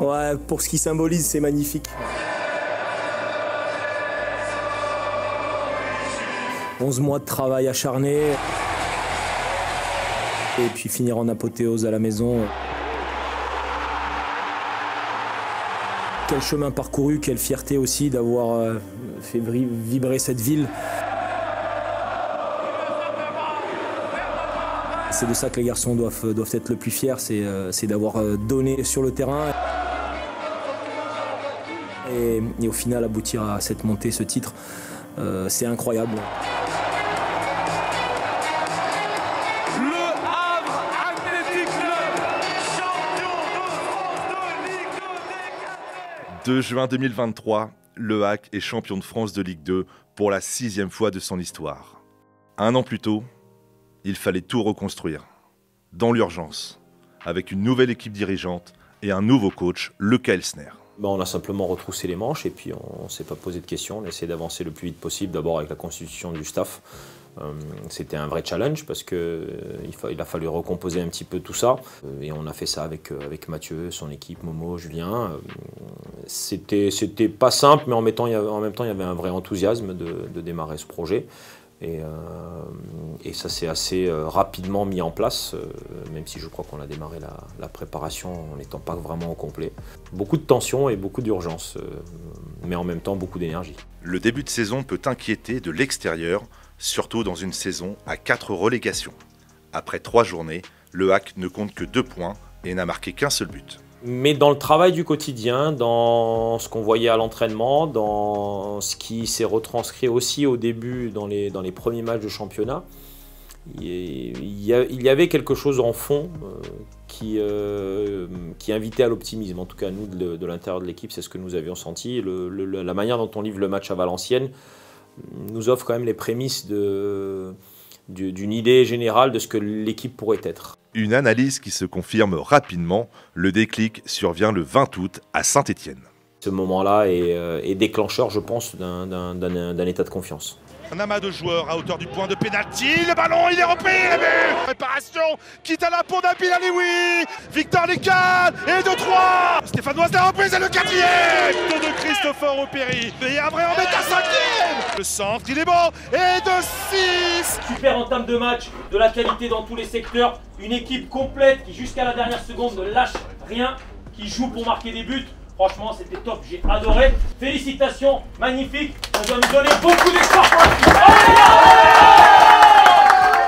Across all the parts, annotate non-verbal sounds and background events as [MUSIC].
Ouais, pour ce qui symbolise, c'est magnifique. 11 mois de travail acharné. Et puis finir en apothéose à la maison. Quel chemin parcouru, quelle fierté aussi d'avoir euh, fait vibrer cette ville. C'est de ça que les garçons doivent, doivent être le plus fiers, c'est euh, d'avoir euh, donné sur le terrain. Et, et, au final aboutir à cette montée, ce titre, c'est incroyable. Le Havre Athletic Club, champion de France de Ligue 2 2 juin 2023, le HAC est champion de France de Ligue 2 pour la sixième fois de son histoire. Un an plus tôt, il fallait tout reconstruire, dans l'urgence, avec une nouvelle équipe dirigeante et un nouveau coach, le Kelsner. Ben, on a simplement retroussé les manches et puis on ne s'est pas posé de questions. On a essayé d'avancer le plus vite possible, d'abord avec la constitution du staff. Euh, C'était un vrai challenge parce qu'il il a fallu recomposer un petit peu tout ça. Euh, Et on a fait ça avec, euh, avec Mathieu, son équipe, Momo, Julien. Euh, C'était pas simple, mais en, en même temps, il y avait un vrai enthousiasme de démarrer ce projet. Et, euh, et ça s'est assez euh, rapidement mis en place, euh, même si je crois qu'on a démarré la, préparation en n'étant pas vraiment au complet. Beaucoup de tension et beaucoup d'urgence, mais en même temps beaucoup d'énergie. Le début de saison peut inquiéter de l'extérieur, surtout dans une saison à 4 relégations. Après 3 journées, le HAC ne compte que 2 points et n'a marqué qu'un seul but. Mais dans le travail du quotidien, dans ce qu'on voyait à l'entraînement, dans ce qui s'est retranscrit aussi au début dans les, dans les premiers matchs de championnat, il y, avait quelque chose en fond euh, qui, euh, qui invitait à l'optimisme. En tout cas, nous, de, l'intérieur de l'équipe, c'est ce que nous avions senti. La manière dont on livre le match à Valenciennes nous offre quand même les prémices d'une idée générale de ce que l'équipe pourrait être. Une analyse qui se confirme rapidement, le déclic survient le 20 août à Saint-Étienne. Ce moment-là est, euh, est déclencheur, je pense, d'un- état de confiance. Un amas de joueurs à hauteur du point de pénalty. Le ballon, il est repris, le Préparation, quitte à la peau d'Abil oui Victor Lécan et de 3 Stéphanoise la reprise et le quatrième. But de Christopher Opéry. Et après, on met un cinquième. Le centre, il est bon. Et de 6 Super entame de match, de la qualité dans tous les secteurs, une équipe complète qui jusqu'à la dernière seconde ne lâche rien, qui joue pour marquer des buts. Franchement, c'était top, j'ai adoré. Félicitations, magnifique. Ça doit nous donner beaucoup d'espoir pour la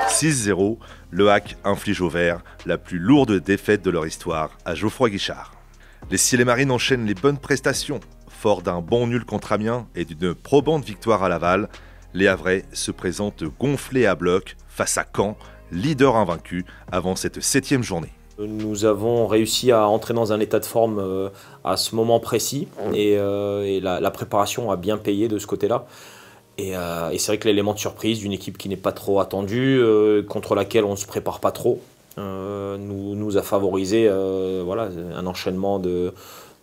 suite. 6-0, le HAC inflige aux Verts la plus lourde défaite de leur histoire à Geoffroy Guichard. Les Ciel Marines enchaînent les bonnes prestations. Fort d'un bon nul contre Amiens et d'une probante victoire à Laval, les Havrais se présentent gonflés à bloc face à Caen, leader invaincu avant cette septième journée. Nous avons réussi à entrer dans un état de forme euh, à ce moment précis et, euh, et la, la préparation a bien payé de ce côté-là. Et, euh, et c'est vrai que l'élément de surprise d'une équipe qui n'est pas trop attendue, contre laquelle on ne se prépare pas trop, nous, nous a favorisé voilà, un enchaînement de,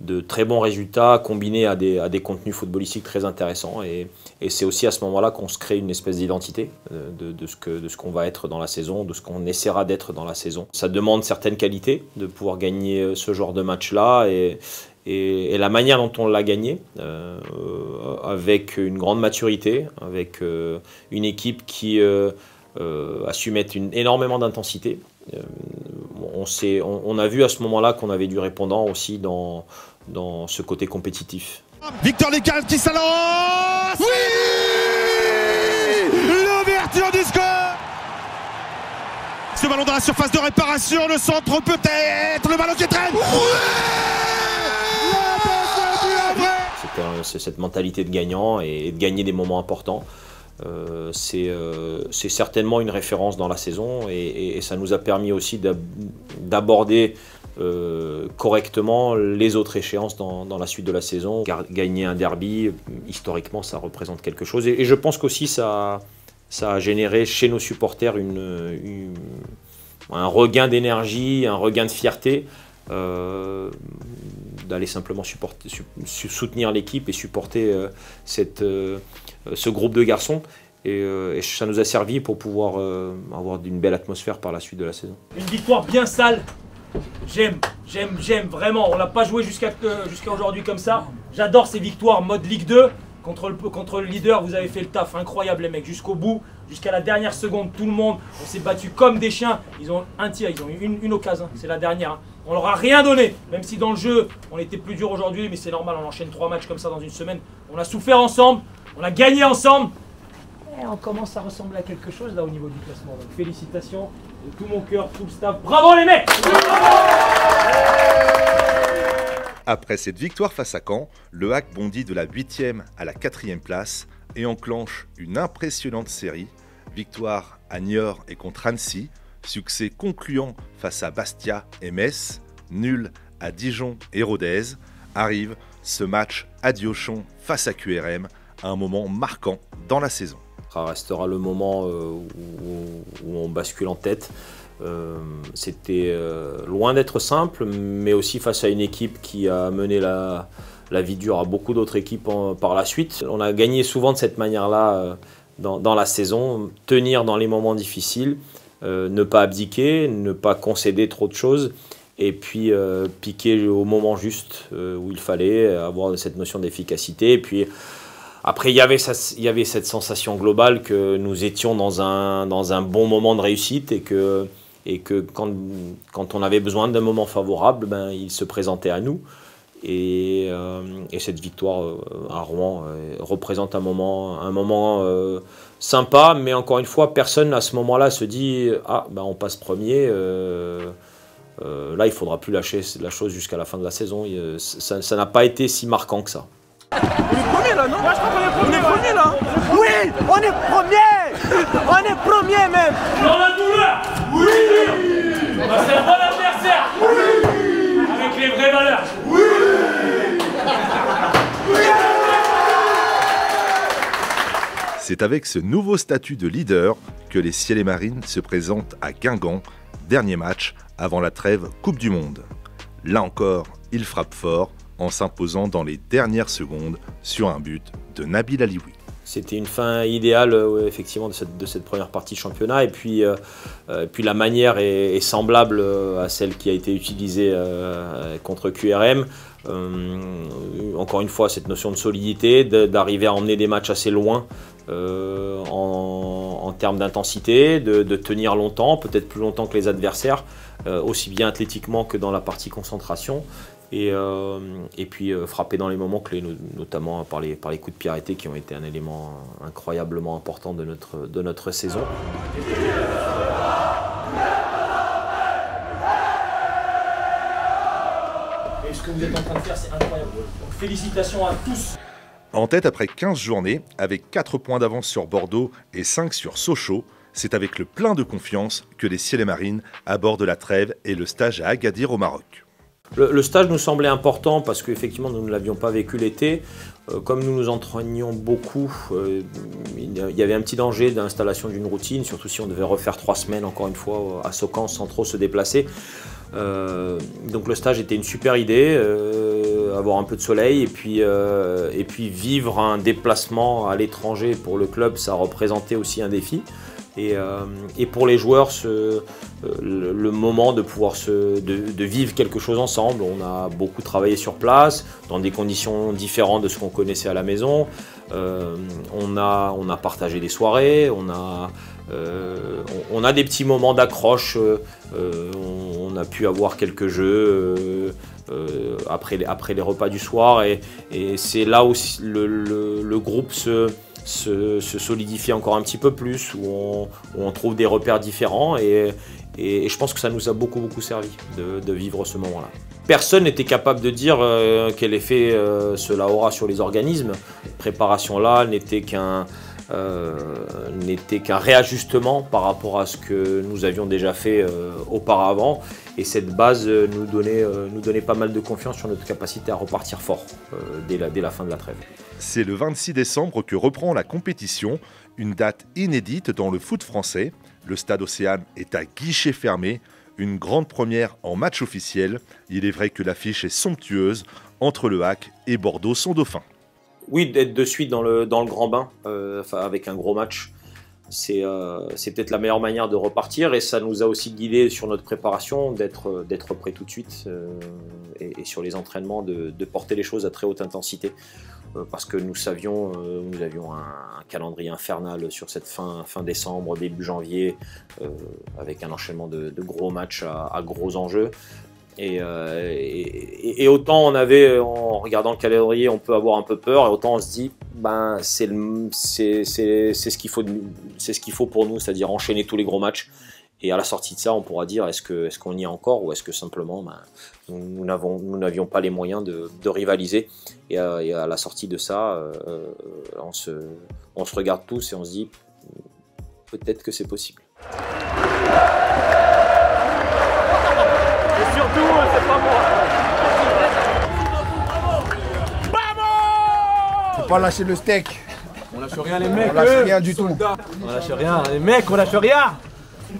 de très bons résultats combinés à des, à des contenus footballistiques très intéressants. Et, et c'est aussi à ce moment-là qu'on se crée une espèce d'identité euh, de, de ce qu'on va être dans la saison, de ce qu'on essaiera d'être dans la saison. Ça demande certaines qualités de pouvoir gagner euh, ce genre de match-là et, et, la manière dont on l'a gagné, euh, avec une grande maturité, avec une équipe qui euh, a su mettre une, énormément d'intensité. On, on a vu à ce moment-là qu'on avait du répondant aussi dans, dans ce côté compétitif. Victor Lécan qui s'allonge Oui L'ouverture du score Ce ballon dans la surface de réparation, le centre peut-être, le ballon qui traîne c'est cette mentalité de gagnant et, de gagner des moments importants. Euh, c'est euh, c'est certainement une référence dans la saison et, et- et ça nous a permis aussi d'ab- d'aborder euh, correctement les autres échéances dans, la suite de la saison. Gagner un derby, historiquement, ça représente quelque chose. Et, je pense qu'aussi ça, ça a généré chez nos supporters un regain d'énergie, un regain de fierté. euh, d'aller simplement soutenir l'équipe et supporter euh, cette, ce groupe de garçons. Et, et ça nous a servi pour pouvoir avoir une belle atmosphère par la suite de la saison. Une victoire bien sale, J'aime, j'aime, j'aime vraiment. On l'a pas joué jusqu'à aujourd'hui comme ça. J'adore ces victoires mode Ligue 2. Contre le, contre le leader, vous avez fait le taf incroyable, les mecs. Jusqu'au bout, jusqu'à la dernière seconde, tout le monde, on s'est battu comme des chiens. Ils ont un tir, ils ont eu une, une occasion. C'est la dernière. hein. On leur a rien donné. Même si dans le jeu, on était plus dur aujourd'hui, mais c'est normal. On enchaîne trois matchs comme ça dans une semaine. On a souffert ensemble. On a gagné ensemble. On commence à ressembler à quelque chose là au niveau du classement. Donc félicitations de tout mon cœur, tout le staff. Bravo les mecs Après cette victoire face à Caen, le Hack bondit de la 8e à la 4e place et enclenche une impressionnante série. Victoire à Niort et contre Annecy, succès concluant face à Bastia et Metz, nul à Dijon et Rodez. Arrive ce match à Diochon face à QRM, un moment marquant dans la saison. Restera le moment euh, où, on bascule en tête. Euh, C'était euh, loin d'être simple, mais aussi face à une équipe qui a mené la, vie dure à beaucoup d'autres équipes par la suite. On a gagné souvent de cette manière-là dans, dans la saison, tenir dans les moments difficiles, ne pas abdiquer, ne pas concéder trop de choses. Et puis piquer au moment juste où il fallait, avoir cette notion d'efficacité. Et puis après, il y, avait cette sensation globale que nous étions dans un, bon moment de réussite et que, quand, on avait besoin d'un moment favorable, ben, il se présentait à nous. Et, euh, et cette victoire euh, à Rouen euh, représente un moment, sympa, mais encore une fois, personne à ce moment-là se dit Ah, ben, on passe premier. là, il faudra plus lâcher la chose jusqu'à la fin de la saison. Ça n'a pas été si marquant que ça. Premier là, non Moi je crois qu'on est premier. On est premier là Oui, on est premier On est premier même. Dans la douleur. Oui. Bah, C'est un bon adversaire Oui. Avec les vraies valeurs. C'est avec ce nouveau statut de leader que les Ciel et Marines se présentent à Guingamp, dernier match avant la trêve Coupe du Monde. Là encore, ils frappent fort en s'imposant dans les dernières secondes sur un but de Nabil Alioui. C'était une fin idéale, euh, effectivement, de cette, première partie de championnat. Et puis, euh, euh, la manière est, semblable à celle qui a été utilisée contre QRM. Encore une fois, cette notion de solidité, d'arriver à emmener des matchs assez loin en, termes d'intensité, de, tenir longtemps, peut-être plus longtemps que les adversaires, aussi bien athlétiquement que dans la partie concentration. Et, euh, et puis euh, frapper dans les moments clés, no- notamment par les, par les coups de pied arrêtés qui ont été un élément incroyablement important de notre, de notre saison. Et ce que vous êtes en train de faire, c'est incroyable. Donc félicitations à tous En tête après 15 journées, avec 4 points d'avance sur Bordeaux et 5 sur Sochaux, c'est avec le plein de confiance que les Ciel et Marines abordent la trêve et le stage à Agadir au Maroc. Le, stage nous semblait important parce qu'effectivement nous ne l'avions pas vécu l'été. Euh, comme nous nous entraînions beaucoup, euh, il y avait un petit danger d'installation d'une routine, surtout si on devait refaire trois semaines encore une fois à Socan sans trop se déplacer. Euh, donc le stage était une super idée, avoir un peu de soleil et puis vivre un déplacement à l'étranger pour le club, ça représentait aussi un défi. Et, euh, et pour les joueurs, euh, le, moment de pouvoir se, de, vivre quelque chose ensemble. On a beaucoup travaillé sur place, dans des conditions différentes de ce qu'on connaissait à la maison. Euh, on, a, on a partagé des soirées, on a, on, a des petits moments d'accroche. on, a pu avoir quelques jeux après, les, après les repas du soir. Et, c'est là où le- le groupe se, se, se solidifie encore un petit peu plus, où on, trouve des repères différents. Et, je pense que ça nous a beaucoup, beaucoup servi de, vivre ce moment-là. Personne n'était capable de dire euh, quel effet euh, cela aura sur les organismes. Préparation là n'était qu'un euh, n'était qu'un réajustement par rapport à ce que nous avions déjà fait auparavant. Et cette base euh, nous, donnait, euh, nous donnait pas mal de confiance sur notre capacité à repartir fort euh, dès, la, dès la fin de la trêve. C'est le 26 décembre que reprend la compétition, une date inédite dans le foot français. Le stade Océane est à guichet fermé, une grande première en match officiel. Il est vrai que l'affiche est somptueuse entre le Hack et Bordeaux son dauphin. Oui, d'être de suite dans le, dans le grand bain, euh, enfin, avec un gros match. C'est peut-être la meilleure manière de repartir et ça nous a aussi guidé sur notre préparation d'être d'être prêt tout de suite et, sur les entraînements de, porter les choses à très haute intensité. Euh, parce que nous savions, euh, nous avions un, calendrier infernal sur cette fin, fin décembre, début janvier, euh, avec un enchaînement de, gros matchs à, gros enjeux. Et, et, autant on avait, en regardant le calendrier, on peut avoir un peu peur, et autant on se dit, ben c'est ce qu'il faut, ce qu'il faut pour nous, c'est-à-dire enchaîner tous les gros matchs. Et à la sortie de ça, on pourra dire est-ce qu'on est qu'on y est encore ou est-ce que simplement ben, nous n'avions pas les moyens de, rivaliser. Et à, la sortie de ça, euh, on, se, on se regarde tous et on se dit peut-être que c'est possible. Surtout, c'est pas moi. Faut pas lâcher le steak. On lâche rien les mecs. On lâche rien du tout. On lâche rien les mecs, on lâche rien.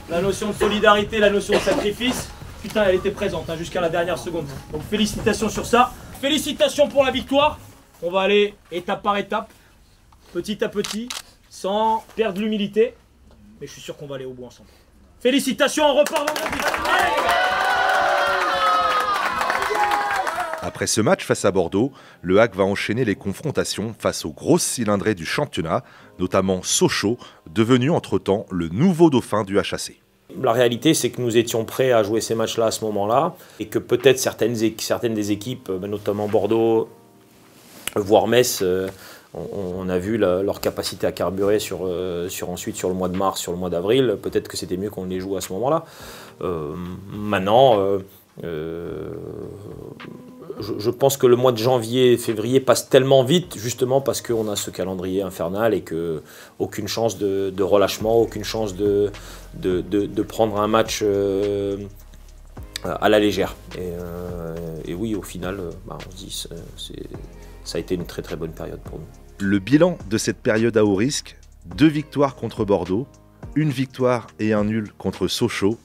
La notion de solidarité, la notion de sacrifice, putain, elle était présente hein, jusqu'à la dernière seconde. Donc félicitations sur ça. Félicitations pour la victoire. On va aller étape par étape, petit à petit, sans perdre l'humilité. Mais je suis sûr qu'on va aller au bout ensemble. Félicitations, on repart dans Après ce match face à Bordeaux, le Hack va enchaîner les confrontations face aux grosses cylindrées du championnat, notamment Sochaux, devenu entre-temps le nouveau dauphin du HAC. La réalité, c'est que nous étions prêts à jouer ces matchs-là à ce moment-là, et que peut-être certaines, des équipes, euh, notamment Bordeaux, voire Metz, euh, on, a vu leur capacité à carburer euh, sur ensuite sur le mois de mars, sur le mois d'avril. Peut-être que c'était mieux qu'on les joue à ce moment-là. maintenant, je, pense que le mois de janvier et février passe tellement vite, justement parce qu'on a ce calendrier infernal et que aucune chance de, relâchement, aucune chance de, prendre un match euh, à la légère. Et, euh, oui, au final, euh, bah, on se dit, ça a été une très très bonne période pour nous. Le bilan de cette période à haut risque, deux victoires contre Bordeaux, une victoire et un nul contre Sochaux,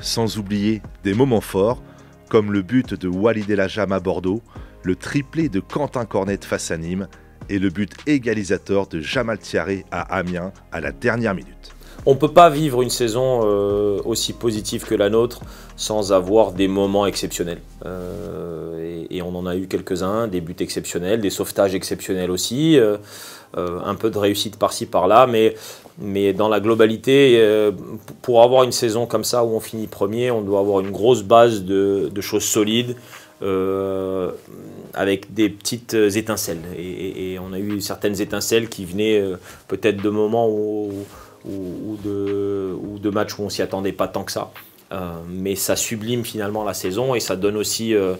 sans oublier des moments forts comme le but de Walid El Ajam à Bordeaux, le triplé de Quentin Cornet face à Nîmes et le but égalisateur de Jamal Thiaré à Amiens à la dernière minute. On ne peut pas vivre une saison euh, aussi positive que la nôtre sans avoir des moments exceptionnels. Euh, et, on en a eu quelques-uns, des buts exceptionnels, des sauvetages exceptionnels aussi, euh, un peu de réussite par-ci par-là, mais mais dans la globalité, euh, pour avoir une saison comme ça où on finit premier, on doit avoir une grosse base de, choses solides. Euh, avec des petites étincelles. Et, on a eu certaines étincelles qui venaient euh, peut-être de moments ou de matchs où on s'y attendait pas tant que ça. mais ça sublime finalement la saison et ça donne aussi euh,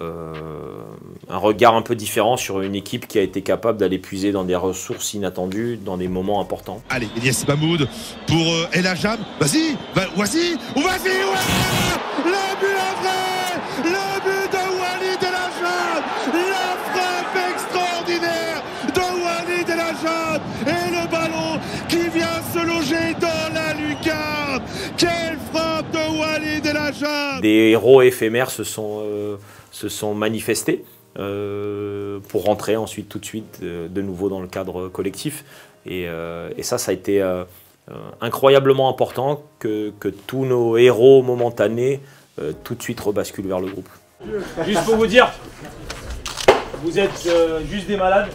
un regard un peu différent sur une équipe qui a été capable d'aller puiser dans des ressources inattendues dans des moments importants. Allez, Elias Mahmoud pour euh, El Ajam. Vas-y, vas-y, vas-y, Le but vrai Le but de Walid El Ajam La frappe extraordinaire de Walid El Ajam Et le ballon qui vient se loger dans la lucarne Quelle frappe de Walid El Ajam Des héros éphémères se sont... Euh, se sont manifestés euh, pour rentrer ensuite tout de suite euh, de nouveau dans le cadre collectif. Et, euh, ça, ça a été incroyablement important que, que, tous nos héros momentanés tout de suite rebasculent vers le groupe. Juste pour vous dire, vous êtes juste des malades.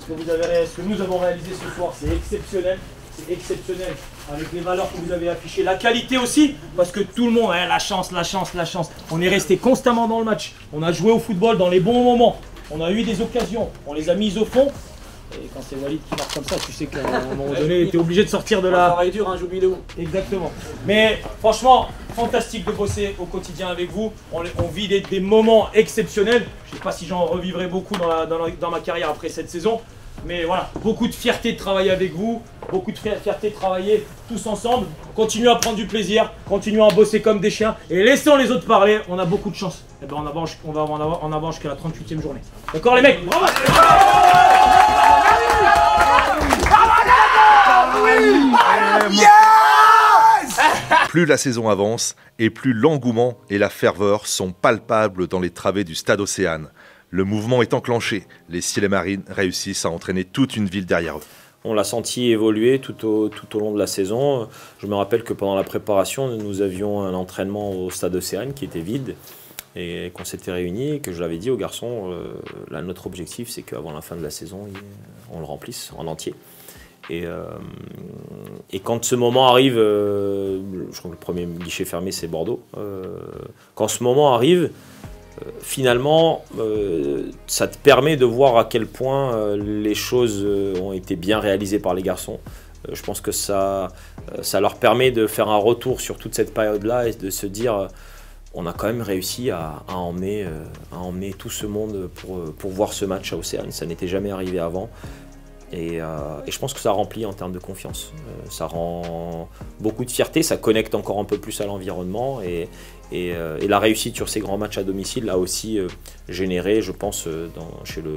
Ce que, ce que nous avons réalisé ce soir, c'est exceptionnel. C'est exceptionnel avec les valeurs que vous avez affichées, la qualité aussi, parce que tout le monde, a la chance, la chance, la chance. On est resté constamment dans le match. On a joué au football dans les bons moments. On a eu des occasions. On les a mises au fond. Et quand c'est Walid qui marque comme ça, tu sais qu'à un moment donné, tu es obligé de sortir de la. Travail dur, hein, j'oublie le Exactement. Mais franchement, fantastique de bosser au quotidien avec vous. On, vit des, moments exceptionnels. Je ne sais pas si j'en revivrai beaucoup dans ma carrière après cette saison. Mais voilà, beaucoup de fierté de travailler avec vous, beaucoup de fierté de travailler tous ensemble. Continuons à prendre du plaisir, continuons à bosser comme des chiens et laissons les autres parler. On a beaucoup de chance. Et eh ben on, avance, on va en avoir, jusqu'à la 38e journée. D'accord les mecs Plus la saison avance et plus l'engouement et la ferveur sont palpables dans les travées du stade Océane. Le mouvement est enclenché. Les Ciel et Marines réussissent à entraîner toute une ville derrière eux. on l'a senti évoluer tout au, tout au long de la saison. Je me rappelle que pendant la préparation, nous avions un entraînement au stade Océane qui était vide et qu'on s'était réunis et que je l'avais dit aux garçons, euh, notre objectif c'est qu'avant la fin de la saison, on le remplisse en entier. Et, euh, quand ce moment arrive, euh, je crois que le premier guichet fermé c'est Bordeaux, quand ce moment arrive, euh, finalement, euh, ça te permet de voir à quel point euh, les choses ont été bien réalisées par les garçons. Je pense que ça, ça leur permet de faire un retour sur toute cette période-là et de se dire, on a quand même réussi à, emmener, à emmener tout ce monde pour, pour voir ce match à Océane. Ça n'était jamais arrivé avant. Et, je pense que ça remplit en termes de confiance. Ça rend beaucoup de fierté, ça connecte encore un peu plus à l'environnement. Et, et, euh, et la réussite sur ces grands matchs à domicile a aussi euh, généré, je pense, euh, chez le,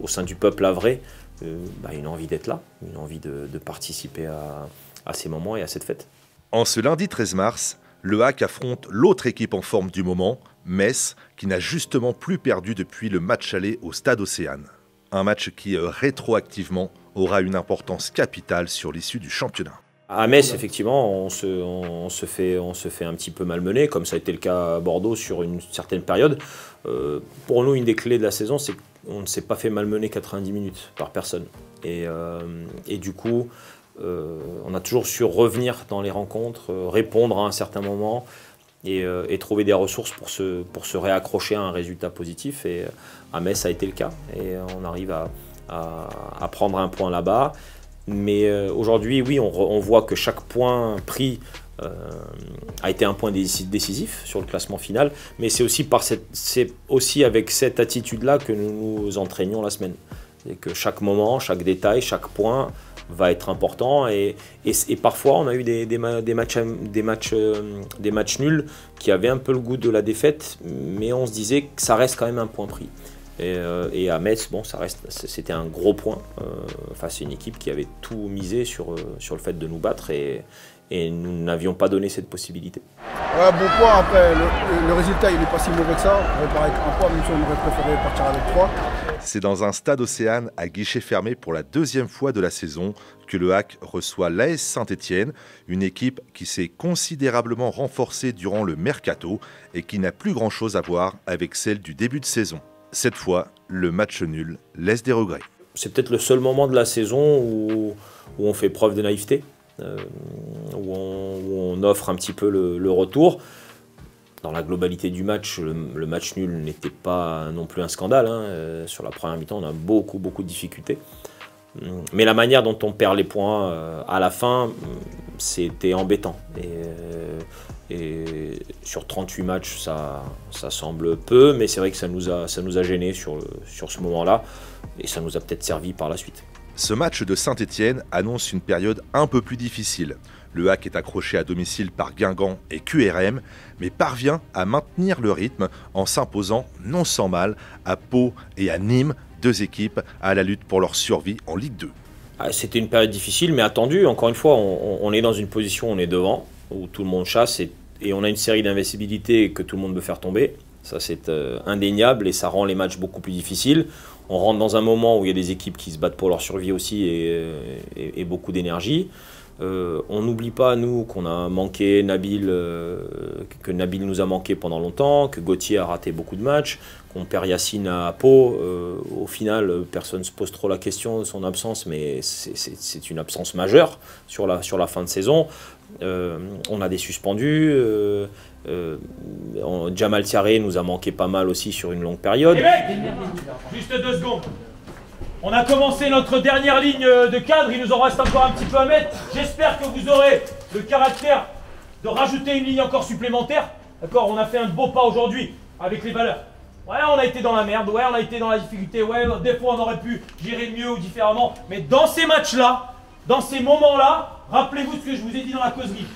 au sein du peuple euh, bah, une envie d'être là, une envie de, participer à, ces moments et à cette fête. En ce lundi 13 mars, le HAC affronte l'autre équipe en forme du moment, Metz, qui n'a justement plus perdu depuis le match aller au Stade Océane. Un match qui, rétroactivement, aura une importance capitale sur l'issue du championnat. À Metz, effectivement, on se, on, se fait, on se fait un petit peu malmener, comme ça a été le cas à Bordeaux sur une certaine période. Euh, pour nous, une des clés de la saison, c'est qu'on ne s'est pas fait malmener 90 minutes par personne. Et, euh, et du coup, euh, on a toujours su revenir dans les rencontres, répondre à un certain moment et, et trouver des ressources pour se, pour se réaccrocher à un résultat positif. Et à Metz, ça a été le cas. Et on arrive à, à, à prendre un point là-bas. Mais euh, aujourd'hui, oui, on, voit que chaque point pris euh, a été un point déci- décisif sur le classement final. Mais c'est aussi, avec cette attitude-là que nous nous entraînions la semaine. C'est que chaque moment, chaque détail, chaque point va être important. Et, et, et parfois, on a eu euh, des matchs nuls qui avaient un peu le goût de la défaite, mais on se disait que ça reste quand même un point pris. Et, euh, et à Metz, bon, ça reste, c'était un gros point euh, face à une équipe qui avait tout misé sur, euh, sur le fait de nous battre et, et nous n'avions pas donné cette possibilité. Ouais, bon point. Après, le, le résultat, il n'est pas si mauvais que ça. On avec un point, même si on aurait préféré partir avec trois. C'est dans un stade Océane à guichet fermé pour la deuxième fois de la saison que le HAC reçoit l'AS Saint-Étienne, une équipe qui s'est considérablement renforcée durant le mercato et qui n'a plus grand-chose à voir avec celle du début de saison. Cette fois, le match nul laisse des regrets. C'est peut-être le seul moment de la saison où, on fait preuve de naïveté, euh, où, on, offre un petit peu le, retour. Dans la globalité du match, le, le match nul n'était pas non plus un scandale. hein. Euh, sur la première mi-temps, on a beaucoup, beaucoup de difficultés. Mais la manière dont on perd les points euh, à la fin, hum, c'était embêtant. Et, euh, sur 38 matchs, ça, ça semble peu, mais c'est vrai que ça nous a, ça nous a gênés sur, sur ce moment-là. Et ça nous a peut-être servi par la suite. Ce match de Saint-Étienne annonce une période un peu plus difficile. Le HAC est accroché à domicile par Guingamp et QRM, mais parvient à maintenir le rythme en s'imposant non sans mal à Pau et à Nîmes, deux équipes à la lutte pour leur survie en Ligue 2. Ah, C'était une période difficile, mais attendue. Encore une fois, on, est dans une position on est devant, où tout le monde chasse, et, on a une série d'invincibilité que tout le monde veut faire tomber. Ça, c'est euh, indéniable, et ça rend les matchs beaucoup plus difficiles. On rentre dans un moment où il y a des équipes qui se battent pour leur survie aussi, et, euh, beaucoup d'énergie. Euh, on n'oublie pas, nous, qu'on a manqué Nabil, euh, que Nabil nous a manqué pendant longtemps, que Gauthier a raté beaucoup de matchs, qu'on perd Yacine à Pau. Euh, au final, personne ne se pose trop la question de son absence, mais c'est- une absence majeure sur la, sur la fin de saison. On a des suspendus. Jamal Tiaré nous a manqué pas mal aussi sur une longue période. Les mecs Juste deux secondes. On a commencé notre dernière ligne de cadre, il nous en reste encore un petit peu à mettre. J'espère que vous aurez le caractère de rajouter une ligne encore supplémentaire. D'accord On a fait un beau pas aujourd'hui avec les valeurs. Ouais, on a été dans la merde, ouais, on a été dans la difficulté, ouais, des fois on aurait pu gérer mieux ou différemment. Mais dans ces matchs-là, dans ces moments-là, rappelez-vous ce que je vous ai dit dans la causerie.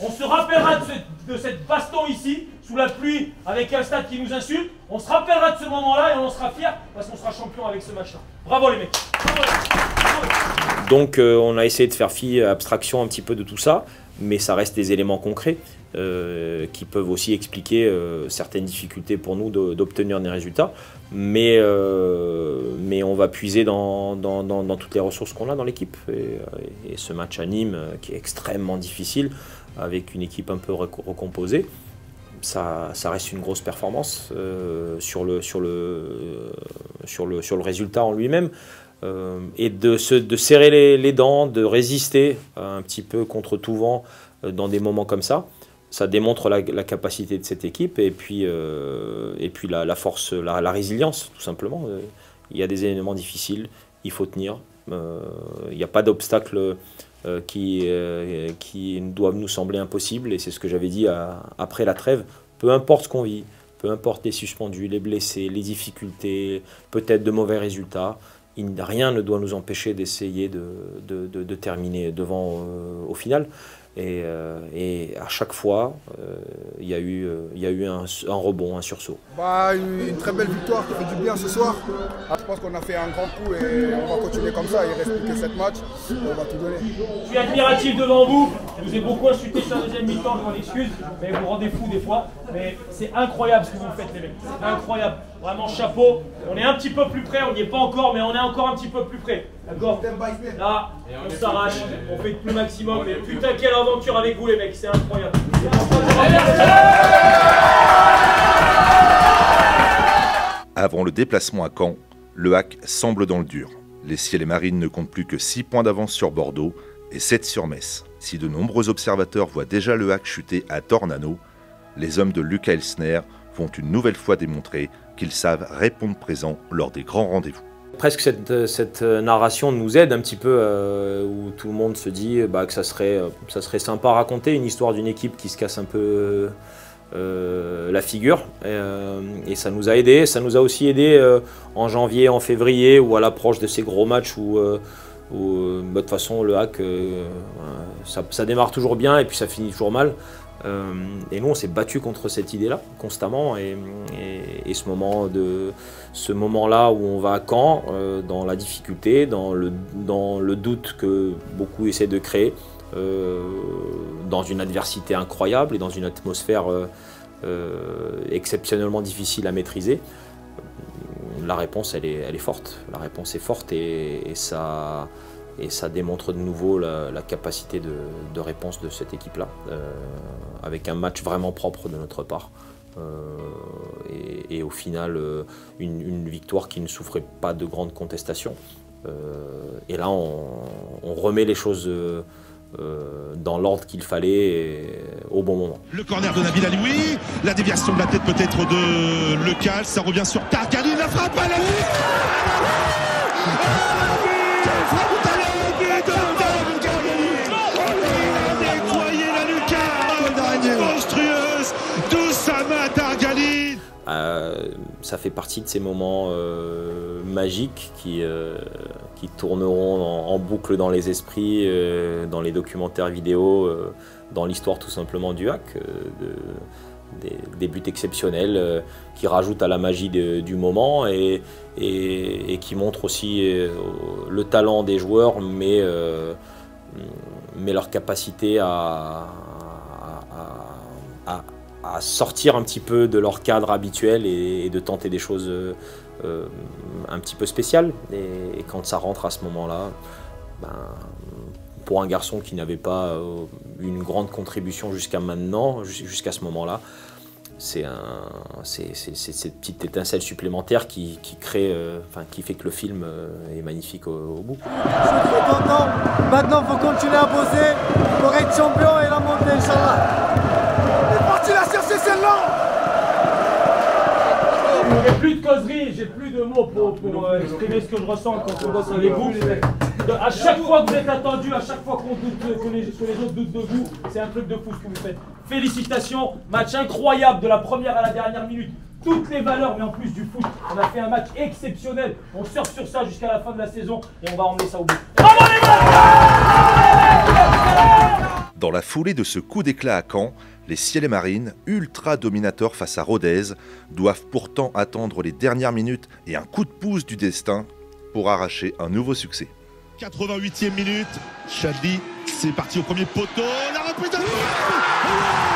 On se rappellera de, ce- de cette baston ici, sous la pluie, avec un stade qui nous insulte. On se rappellera de ce moment-là et on en sera fiers parce qu'on sera champion avec ce match-là. Bravo, les mecs. Donc euh, on a essayé de faire fi, abstraction un petit peu de tout ça, mais ça reste des éléments concrets. Euh, qui peuvent aussi expliquer euh, certaines difficultés pour nous d'obtenir des résultats. Mais, euh, mais on va puiser dans, dans- toutes les ressources qu'on a dans l'équipe. Et, ce match à Nîmes, qui est extrêmement difficile, avec une équipe un peu reco- recomposée, ça, ça reste une grosse performance sur, le, sur, le, sur, le, sur le résultat en lui-même. Et de, se, de serrer les, dents, de résister un petit peu contre tout vent dans des moments comme ça, ça démontre la, capacité de cette équipe et puis, euh, et puis la, force, la, résilience, tout simplement. Euh, Il y a des éléments difficiles, il faut tenir. Euh, il n'y a pas d'obstacle qui, qui doivent nous sembler impossibles et c'est ce que j'avais dit après la trêve. Peu importe ce qu'on vit, peu importe les suspendus, les blessés, les difficultés, peut-être de mauvais résultats, rien ne doit nous empêcher d'essayer de, de- terminer devant au final. Et, euh, et à chaque fois, euh, il y a eu, euh, il y a eu un, rebond, un sursaut. Bah, une, une très belle victoire qui fait du bien ce soir. Je pense qu'on a fait un grand coup et on va continuer comme ça. Il reste plus que 7 matchs et on va tout donner. Je suis admiratif devant vous. Je vous ai beaucoup insulté sur la deuxième mi-temps, je m'en excuse, mais vous rendez fou des fois. Mais c'est incroyable ce que vous faites, les mecs. C'est incroyable. Vraiment, chapeau. On est un petit peu plus près, on n'y est pas encore, mais on est encore un petit peu plus près. D'accord Là, on s'arrache, on fait le maximum. Mais putain, quelle aventure avec vous, les mecs. C'est incroyable. Avant le déplacement à Caen, le hack semble dans le dur. Les Ciels et Marines ne comptent plus que 6 points d'avance sur Bordeaux et 7 sur Metz. Si de nombreux observateurs voient déjà le hack chuter à Tornano, les hommes de Lucas Elsner vont une nouvelle fois démontrer qu'ils savent répondre présent lors des grands rendez-vous. Presque cette, cette narration nous aide un petit peu, euh, où tout le monde se dit bah, que ça serait, euh, ça serait sympa à raconter une histoire d'une équipe qui se casse un peu euh, la figure. Et, euh, et ça nous a aidé. Ça nous a aussi aidé euh, en janvier, en février, ou à l'approche de ces gros matchs où, euh, euh, bah, de toute façon, le hack, euh, ça, démarre toujours bien et puis ça finit toujours mal. Euh, et nous, on s'est battu contre cette idée-là constamment. Et, ce moment de, ce moment-là où on va à Caen, euh, dans la difficulté, dans le, dans le doute que beaucoup essaient de créer, euh, dans une adversité incroyable et dans une atmosphère euh, euh, exceptionnellement difficile à maîtriser. La réponse, elle est, forte. La réponse est forte et, ça, et ça démontre de nouveau la, capacité de, réponse de cette équipe-là, euh, avec un match vraiment propre de notre part. Euh, et, au final, euh, une, victoire qui ne souffrait pas de grandes contestations. Euh, et là, on remet les choses euh, euh, dans l'ordre qu'il fallait et au bon moment. Le corner de Nabil Alioui, la déviation de la tête peut-être de Lecal, ça revient sur Targali, la frappe à la. Euh, ça fait partie de ces moments euh, magiques qui, euh, tourneront en, boucle dans les esprits, euh, dans les documentaires vidéo, euh, dans l'histoire tout simplement du hack, euh, de- des, buts exceptionnels qui rajoutent à la magie du moment et, qui montrent aussi le talent des joueurs, mais, mais leur capacité à, sortir un petit peu de leur cadre habituel et de tenter des choses euh, un petit peu spéciales. Et, quand ça rentre à ce moment-là, ben, pour un garçon qui n'avait pas euh, une grande contribution jusqu'à maintenant, jus- jusqu'à ce moment-là, c'est cette petite étincelle supplémentaire qui, qui crée, euh, enfin, qui fait que le film est magnifique au, bout. Je suis très content. Maintenant, il faut continuer à bosser pour être champion et la monter, Inch'Allah. Il est parti la chercher J'ai plus de causerie, j'ai plus de mots pour, pour, euh, exprimer ce que je ressens quand on bosse avec vous. À chaque fois que vous êtes attendu, à chaque fois qu'on doute, que les, que les autres doutent de vous, c'est un truc de fou ce que vous faites. Félicitations, match incroyable de la première à la dernière minute. Toutes les valeurs, mais en plus du foot. On a fait un match exceptionnel. On surfe sur ça jusqu'à la fin de la saison et on va emmener ça au bout. Bravo les Dans la foulée de ce coup d'éclat à Caen, les Ciels et Marines, ultra dominateurs face à Rodez, doivent pourtant attendre les dernières minutes et un coup de pouce du destin pour arracher un nouveau succès. 88e minute, Chadli, c'est parti au premier poteau, la reprise de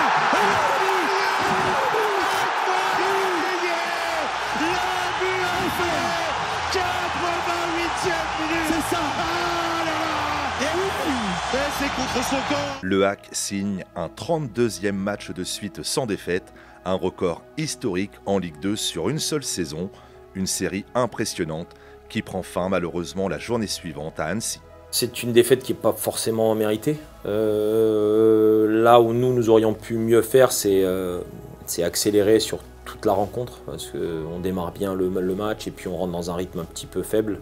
contre son camp. Le Hack signe un 32e match de suite sans défaite, un record historique en Ligue 2 sur une seule saison, une série impressionnante qui prend fin malheureusement la journée suivante à Annecy. C'est une défaite qui n'est pas forcément méritée. Euh, là où nous, nous aurions pu mieux faire, c'est euh, c'est accélérer sur toute la rencontre, parce qu'on démarre bien le, le match et puis on rentre dans un rythme un petit peu faible,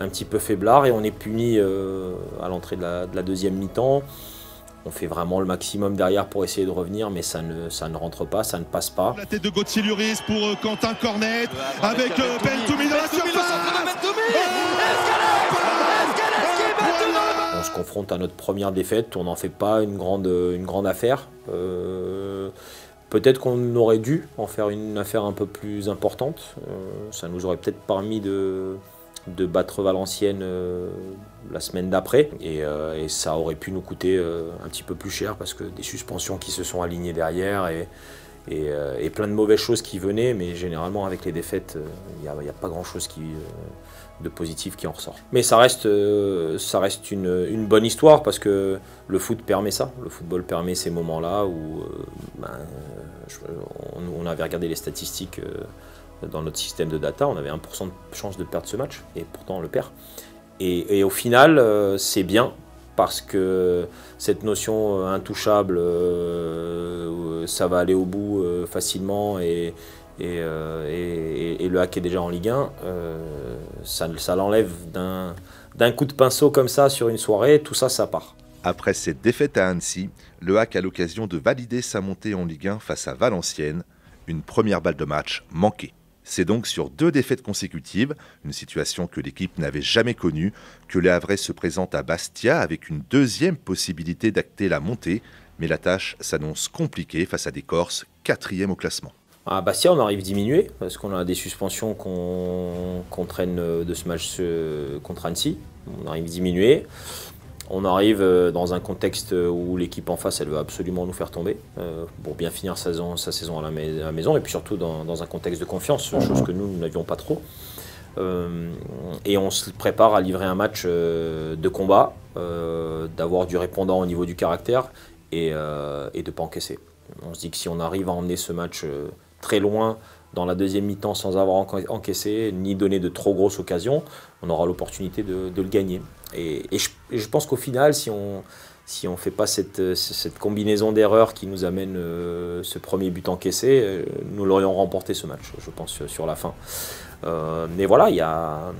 un petit peu faiblard, et on est puni euh, à l'entrée de la, de la deuxième mi-temps. On fait vraiment le maximum derrière pour essayer de revenir, mais ça ne, ça ne rentre pas, ça ne passe pas. La tête de Gauthier Luris pour euh, Quentin Cornet avec euh, Bentoumi dans la surface. On se confronte à notre première défaite, on n'en fait pas une grande, une grande affaire. Euh, peut-être qu'on aurait dû en faire une affaire un peu plus importante. Euh, ça nous aurait peut-être permis de, de battre Valenciennes euh, la semaine d'après. Et, euh, et ça aurait pu nous coûter euh, un petit peu plus cher parce que des suspensions qui se sont alignées derrière et, plein de mauvaises choses qui venaient. Mais généralement, avec les défaites, il n'y a, pas grand-chose qui, de positif qui en ressort. Mais ça reste, une, bonne histoire parce que le foot permet ça. Le football permet ces moments-là où ben, on, avait regardé les statistiques dans notre système de data, on avait 1% de chance de perdre ce match et pourtant on le perd. Et, au final, euh, c'est bien parce que cette notion euh, intouchable, euh, ça va aller au bout facilement et, le hack est déjà en Ligue 1, euh, ça, ça l'enlève d'un coup de pinceau comme ça sur une soirée, tout ça, ça part. Après cette défaite à Annecy, le Hack a l'occasion de valider sa montée en Ligue 1 face à Valenciennes, une première balle de match manquée. C'est donc sur deux défaites consécutives, une situation que l'équipe n'avait jamais connue, que les Havrais se présentent à Bastia avec une deuxième possibilité d'acter la montée, mais la tâche s'annonce compliquée face à des Corses quatrième au classement. À Bastia, on arrive diminué parce qu'on a des suspensions qu'on traîne de ce match contre Annecy. On arrive diminué. On arrive euh, dans un contexte où l'équipe en face, elle veut absolument nous faire tomber euh, pour bien finir sa saison, sa saison à la, maison et puis surtout dans, un contexte de confiance, chose que nous, n'avions pas trop. Euh, et on se prépare à livrer un match euh, de combat, euh, d'avoir du répondant au niveau du caractère et, euh, de ne pas encaisser. On se dit que si on arrive à emmener ce match euh, très loin dans la deuxième mi-temps sans avoir enca- encaissé ni donné de trop grosses occasions, on aura l'opportunité de le gagner. Et, je, pense qu'au final, si on si on fait pas cette, cette combinaison d'erreurs qui nous amène euh, ce premier but encaissé, euh, nous l'aurions remporté ce match, je pense, sur la fin. Euh, mais voilà, il y a,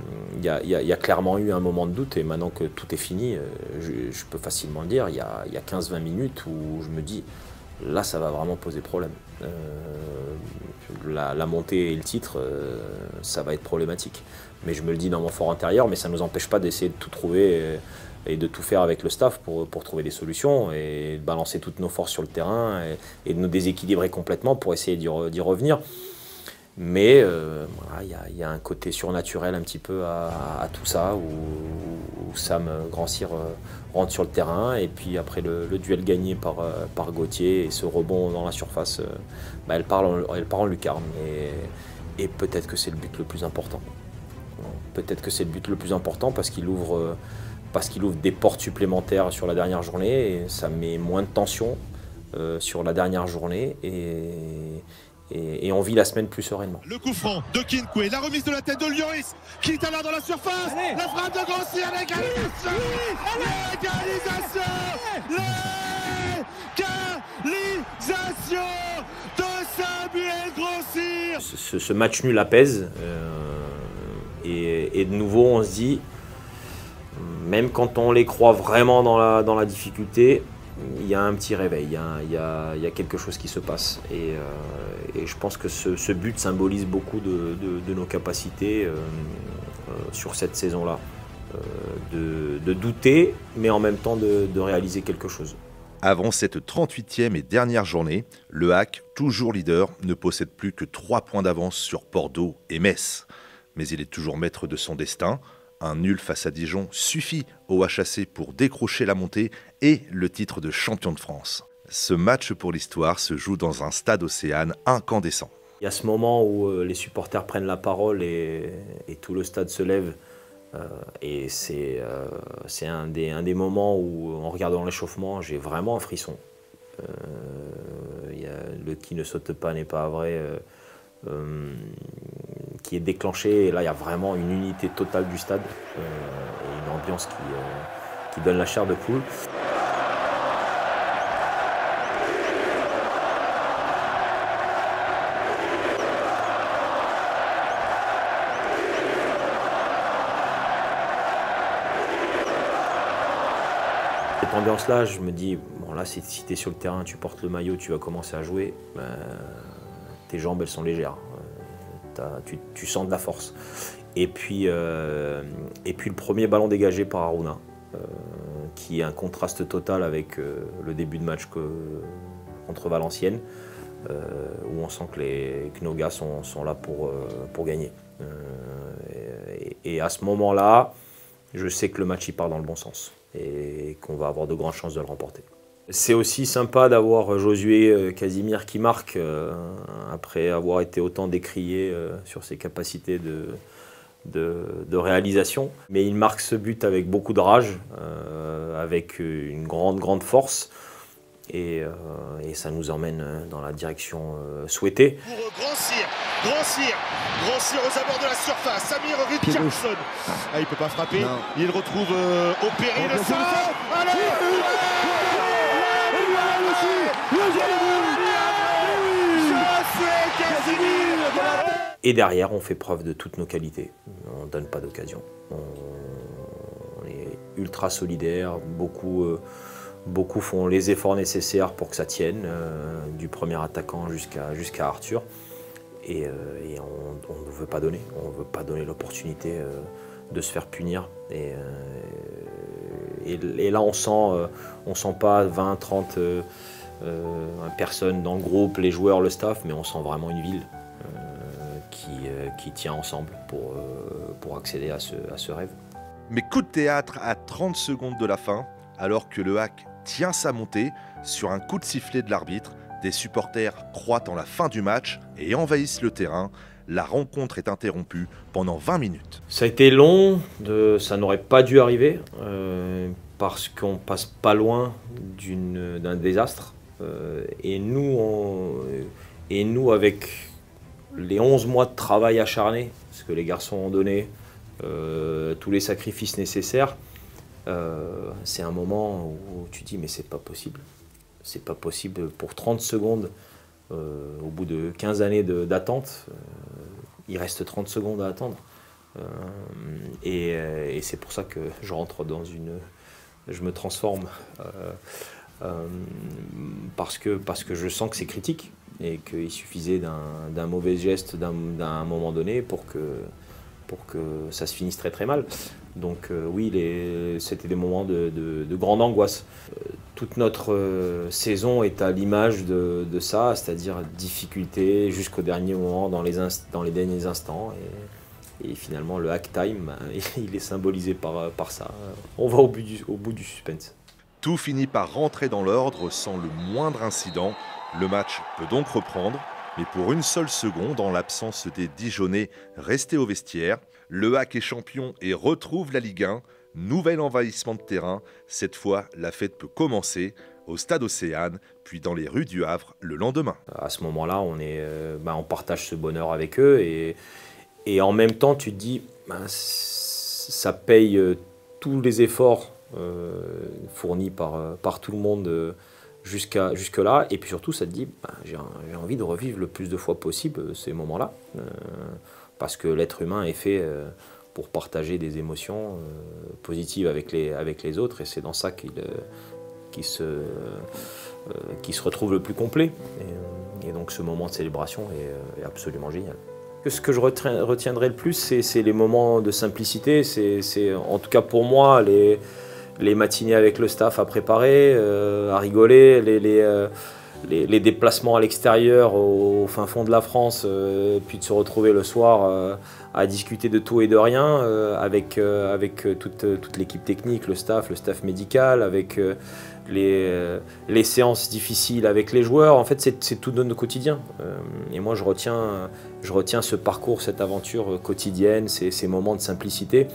y, a, y y a clairement eu un moment de doute et maintenant que tout est fini, je, peux facilement le dire, il y a 15-20 minutes où je me dis, là ça va vraiment poser problème. Euh, la, montée et le titre, euh, ça va être problématique. Mais je me le dis dans mon fort intérieur, mais ça ne nous empêche pas d'essayer de tout trouver et de tout faire avec le staff pour, pour trouver des solutions et de balancer toutes nos forces sur le terrain et, de nous déséquilibrer complètement pour essayer d'y revenir. Mais euh, il y a- un côté surnaturel un petit peu à, tout ça, où, Sam euh, Grand Cyr euh, rentre sur le terrain, et puis après le, duel gagné par, par Gauthier et ce rebond dans la surface, bah, elle, part en, lucarne. Et, peut-être que c'est le but le plus important. Peut-être que c'est le but le plus important parce qu'il ouvre, parce ouvre des portes supplémentaires sur la dernière journée, et ça met moins de tension sur la dernière journée, et, et, et on vit la semaine plus sereinement. Le coup franc de Kinkwe, la remise de la tête de Lloris, qui est là dans la surface, la frappe de Grossi à l'égalisation, l'égalisation, l'égalisation de Samuel Grossi. Ce, ce- ce match nul apaise, euh, et, et de nouveau on se dit, même quand on les croit vraiment dans la, dans la difficulté, il y a un petit réveil, il y a, quelque chose qui se passe. Et, euh, je pense que ce, but symbolise beaucoup de, nos capacités euh, euh, sur cette saison-là. De, douter, mais en même temps de, réaliser quelque chose. Avant cette 38e et dernière journée, le Hack, toujours leader, ne possède plus que 3 points d'avance sur Bordeaux et Metz. Mais il est toujours maître de son destin. Un nul face à Dijon suffit au HAC pour décrocher la montée et le titre de champion de France. Ce match pour l'histoire se joue dans un stade Océane incandescent. Il y a ce moment où euh, les supporters prennent la parole et, tout le stade se lève et c'est c'est un, des, moments où, en regardant l'échauffement, j'ai vraiment un frisson. Le qui ne saute pas n'est pas vrai qui est déclenché. Et là, il y a vraiment une unité totale du stade et une ambiance qui, qui donne la chair de poule. Cette ambiance-là, je me dis, bon là, si tu es sur le terrain, tu portes le maillot, tu vas commencer à jouer, ben, tes jambes, elles sont légères. Tu, sens de la force. Et puis, euh, et puis le premier ballon dégagé par Aruna, euh, qui est un contraste total avec euh, le début de match que, contre Valenciennes, où on sent que, les, que nos gars sont, là pour, pour gagner. Et, à ce moment-là, je sais que le match il part dans le bon sens et qu'on va avoir de grandes chances de le remporter. C'est aussi sympa d'avoir Josué Casimir qui marque après avoir été autant décrié sur ses capacités de, de, réalisation. Mais il marque ce but avec beaucoup de rage, avec une grande, grande force. Et, et, ça nous emmène dans la direction souhaitée. Pour cire, grand cire aux abords de la surface. Samir Richardson. Ah, il peut pas frapper. Non. Il retrouve euh, au péril le sol. Et derrière, on fait preuve de toutes nos qualités. On ne donne pas d'occasion. On, est ultra solidaire. Beaucoup, euh, beaucoup font les efforts nécessaires pour que ça tienne, euh, du premier attaquant jusqu'à Arthur. Et, euh, on ne veut pas donner. On ne veut pas donner l'opportunité de se faire punir. Et, et, et là, on sent, on sent pas 20, 30 personnes dans le groupe, les joueurs, le staff, mais on sent vraiment une ville qui, qui, tient ensemble pour, pour accéder à ce, à ce rêve. Mais coup de théâtre à 30 secondes de la fin, alors que le hack tient sa montée sur un coup de sifflet de l'arbitre, des supporters croient en la fin du match et envahissent le terrain. La rencontre est interrompue pendant 20 minutes. Ça a été long, de, ça n'aurait pas dû arriver euh, parce qu'on passe pas loin d'un désastre. Euh, et, nous, on, et nous, avec les 11 mois de travail acharné, ce que les garçons ont donné, euh, tous les sacrifices nécessaires, euh, c'est un moment où tu dis mais c'est pas possible c'est pas possible pour 30 secondes, euh, au bout de 15 années d'attente, il reste 30 secondes à attendre. Et, c'est pour ça que je rentre dans une. Je me transforme parce que je sens que c'est critique et qu'il suffisait d'un mauvais geste d'un moment donné pour que, pour que ça se finisse très très mal. Donc oui, c'était des moments de, de, de grande angoisse toute notre euh, saison est à l'image de, ça, c'est-à-dire difficulté jusqu'au dernier moment dans les, derniers instants. Et, finalement, le hack time, [LAUGHS] il est symbolisé par, ça. On va au bout du suspense. Tout finit par rentrer dans l'ordre sans le moindre incident. Le match peut donc reprendre, mais pour une seule seconde, en l'absence des Dijonais restés au vestiaire, le hack est champion et retrouve la Ligue 1. Nouvel envahissement de terrain, cette fois la fête peut commencer au stade Océane, puis dans les rues du Havre le lendemain. À ce moment-là, on, euh, bah, partage ce bonheur avec eux et, en même temps tu te dis, bah, ça paye euh, tous les efforts euh, fournis par tout le monde jusqu'à jusque-là et puis surtout ça te dit, bah, j'ai envie de revivre le plus de fois possible ces moments-là parce que l'être humain est fait pour partager des émotions euh, positives avec les, avec les autres et c'est dans ça qu'il euh, se, euh, se retrouve le plus complet. Et, donc ce moment de célébration est, absolument génial. Ce que je retiendrai le plus, c'est les moments de simplicité. C'est en tout cas pour moi les, les matinées avec le staff à préparer, à rigoler, les, les les, déplacements à l'extérieur, au, fin fond de la France, euh, puis de se retrouver le soir euh, à discuter de tout et de rien euh, avec, avec toute, toute l'équipe technique, le staff, le staff médical, avec les, les, séances difficiles avec les joueurs. En fait, c'est tout notre quotidien. et moi, je retiens, je retiens ce parcours, cette aventure quotidienne, ces, ces moments de simplicité.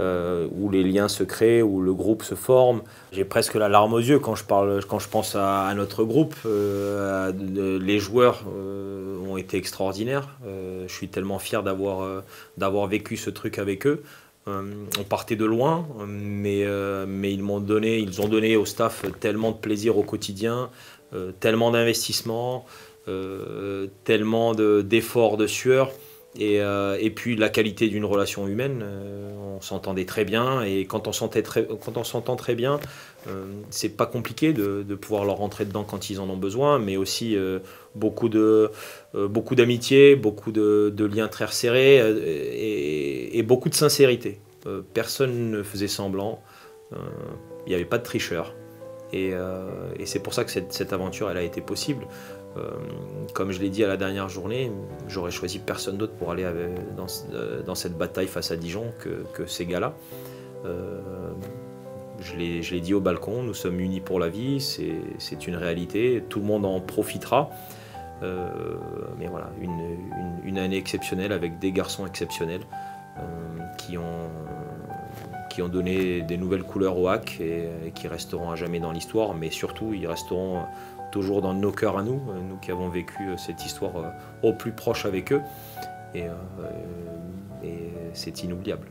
Euh, où les liens se créent, où le groupe se forme. J'ai presque la larme aux yeux quand je, parle, quand je pense à, notre groupe. Euh, les joueurs euh, ont été extraordinaires. je suis tellement fier d'avoir d'avoir vécu ce truc avec eux. on partait de loin, mais, mais ils m'ont donné, ils ont donné au staff tellement de plaisir au quotidien, tellement d'investissement, tellement d'efforts, de, sueur. Et, euh, et, puis la qualité d'une relation humaine, euh, on s'entendait très bien et quand on s'entend très, bien, euh, c'est pas compliqué de, de, pouvoir leur rentrer dedans quand ils en ont besoin, mais aussi beaucoup de beaucoup d'amitié, beaucoup de, de, liens très resserrés et, et, beaucoup de sincérité. personne ne faisait semblant, il n'y avait pas de tricheur. Et, et c'est pour ça que cette, cette, aventure elle a été possible. Euh, comme je l'ai dit à la dernière journée, j'aurais choisi personne d'autre pour aller dans, euh, dans, cette bataille face à Dijon que, ces gars-là. Euh, je l'ai dit au balcon, nous sommes unis pour la vie, c'est une réalité, tout le monde en profitera. mais voilà, une, une, année exceptionnelle avec des garçons exceptionnels qui, ont, qui ont donné des nouvelles couleurs au hack et, qui resteront à jamais dans l'histoire, mais surtout ils resteront toujours dans nos cœurs à nous, euh, nous qui avons vécu euh, cette histoire euh, au plus proche avec eux. Et, et c'est inoubliable.